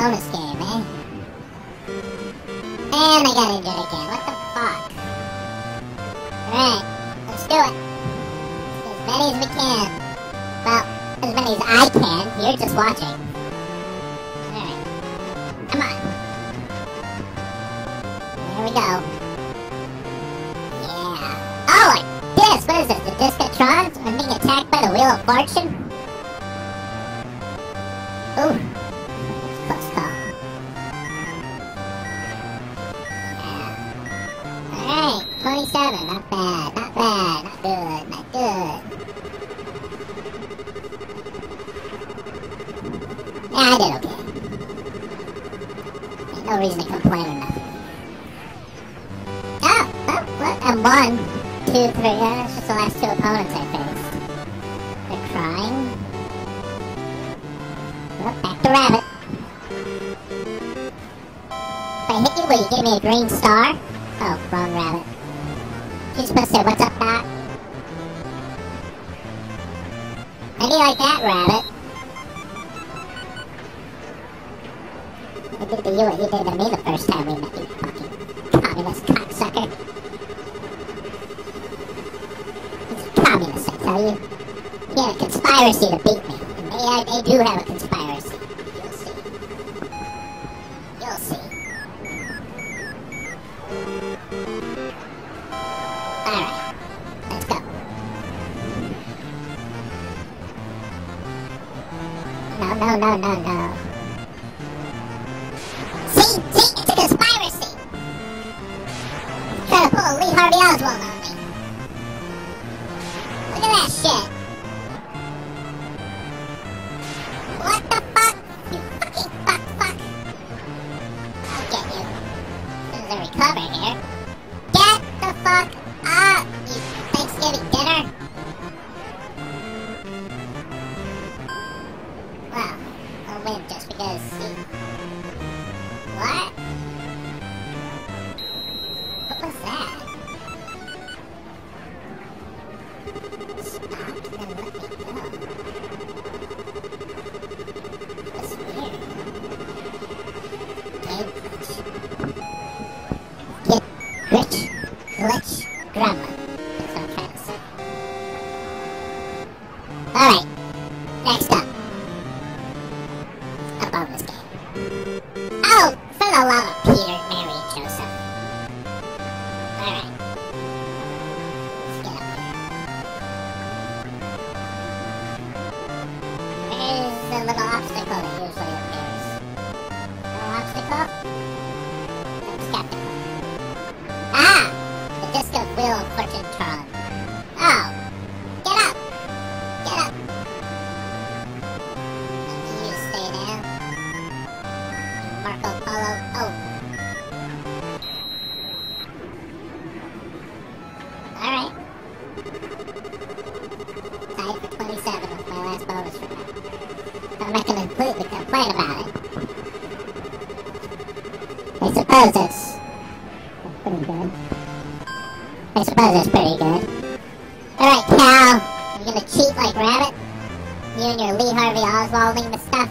bonus game, eh? And I got injured again. What the fuck? Alright, let's do it. As many as we can. Well, as many as I can. You're just watching. Alright. Come on. Here we go. Yeah. Oh, like this. What is this? The Discotrons? I'm being attacked by the Wheel of Fortune? 27. Not bad. Not bad. Not good. Not good. Yeah, I did okay. Ain't no reason to complain or nothing. Oh, oh, look, I'm one, two, three. Yeah, that's just the last two opponents I faced. They're crying. Well, back to Rabbit. If I hit you, will you give me a green star? Oh, wrong Rabbit. You're supposed to say, what's up, Doc? Maybe like that, Rabbit. I did to you what you did to me the first time we met, you fucking communist cocksucker. It's communist, I tell you. You had a conspiracy to beat me. And they, uh, they do have a No, no, no. See, see, it's a conspiracy. Trying to pull a Lee Harvey Oswald on win The love Peter, Mary, Joseph. Alright. Let's get up here. Where's the little obstacle that usually appears? Little obstacle? Ah! The disc of Wheel of Fortune. Suppose it's pretty good. I suppose it's pretty good. Alright, Cal. You gonna cheat like Rabbit? You and your Lee Harvey Oswalding the stuff?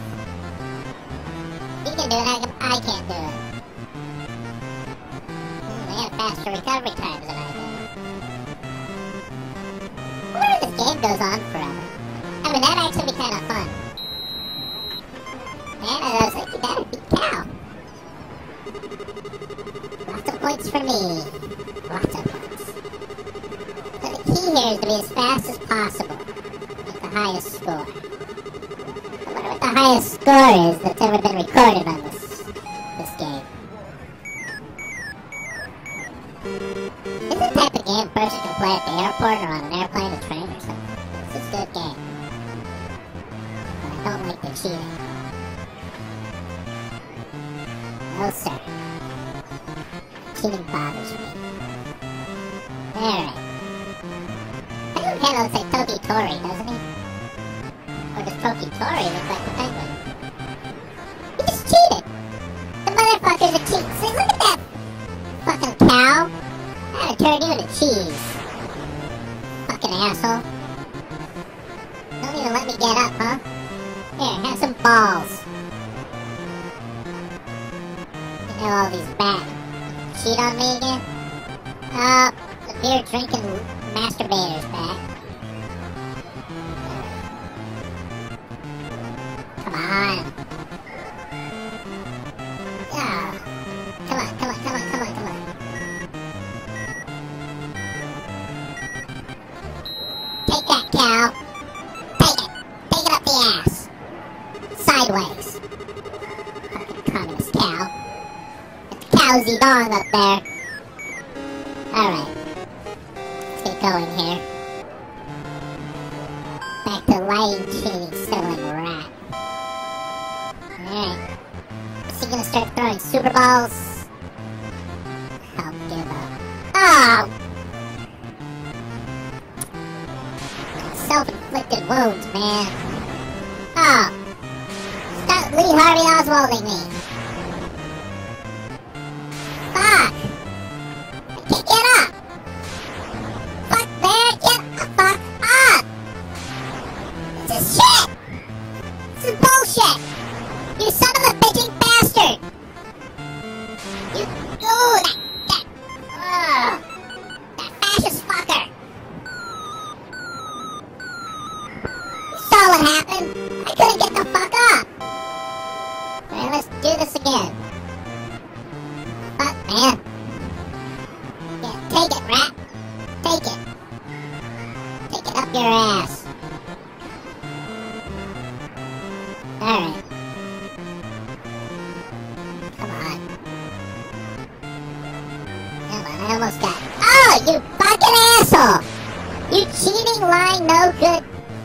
You can do it, I, can, I can't do it. They have faster recovery times than I do. I wonder if this game goes on forever. I mean, that'd actually be kind of fun. And Lots of points for me. Lots of points. So the key here is to be as fast as possible. Get the highest score. I wonder what the highest score is that's ever been recorded on this this game. This is the type of game a person can play at the airport or on an airplane or train or something. It's a good game. But I don't like the cheating. No sir. Cheating bothers me. Alright. Penguin kind of looks like Toki Tori, doesn't he? Or does Toki Tori look like the penguin? He just cheated! The motherfucker's a cheat. See, look at that fucking cow. I'd turn you into cheese. Fucking asshole. Don't even let me get up, huh? Here, have some balls. All these back. Cheat on me again? Oh, uh, the beer drinking masturbators back. Come on. Going here. Back to lying, cheating, stealing rat. Alright. Is he gonna start throwing super balls? I'll give up. Oh! Self-inflicted wounds, man. Oh! Stop Lee Harvey Oswalding me. You son of a bitching bastard! You, ooh, that, that, ugh, that fascist fucker! You saw what happened? I couldn't get the fuck up! Alright, let's do this again. Fuck, man. Yeah, take it, rat. Take it. Take it up your ass. Fucking asshole! You cheating, lying, no good.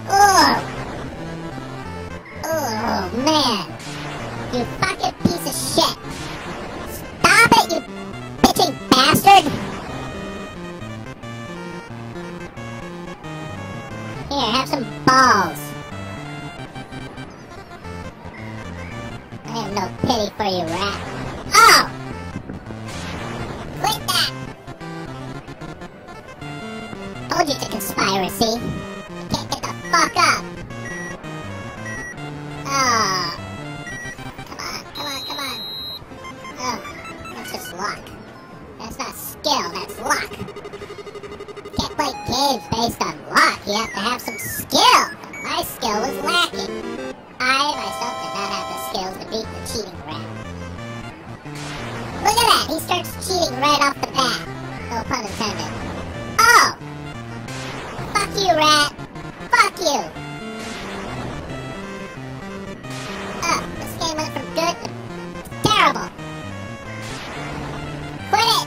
Ugh. Oh, man. You fucking piece of shit. Stop it, you bitching bastard! Here, have some balls. I have no pity for you, rat. You can't get the fuck up. Oh. Come on, come on, come on. Oh, that's just luck. That's not skill, that's luck. Can't play games based on luck. You have to have some skill. My skill was lacking. I myself did not have the skills to beat the cheating rat. Look at that! He starts cheating right off the bat. No pun intended. Rat! Fuck you! Oh, this game went from good to terrible. Quit it!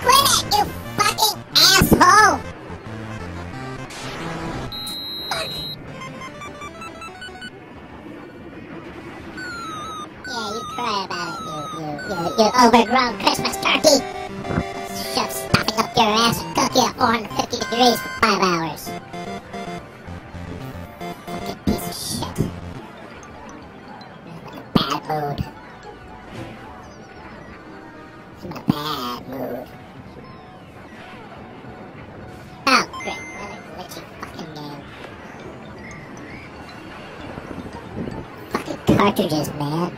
Quit it, you fucking asshole! Fuck! Yeah, you cry about it, you, you, you, you overgrown Christmas turkey! Shove stuffing up your ass 450 degrees for five hours. Fucking piece of shit. I'm in a bad mood. I'm in a bad mood. Oh, fucking. Fucking cartridges, man.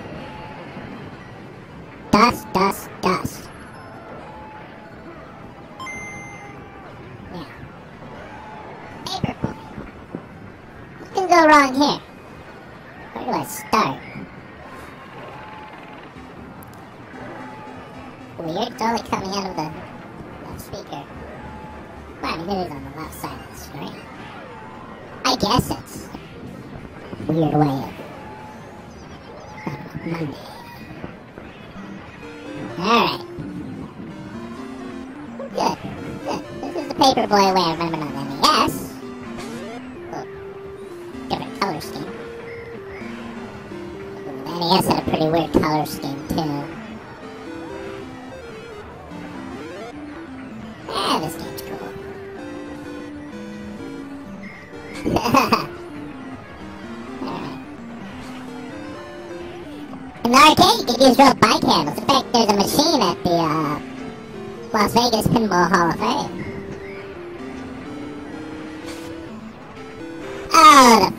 Dust, dust. Weird, only coming out of the left speaker. Well, I mean, it is on the left side of the screen. I guess it's weird way of Monday. Alright. Good. Good. This is the Paperboy way I remember on NES. Different color scheme. NES had a pretty weird color scheme, too. In the arcade, you could use real bike handles. In fact, there's a machine at the uh, Las Vegas Pinball Hall of Fame. Oh,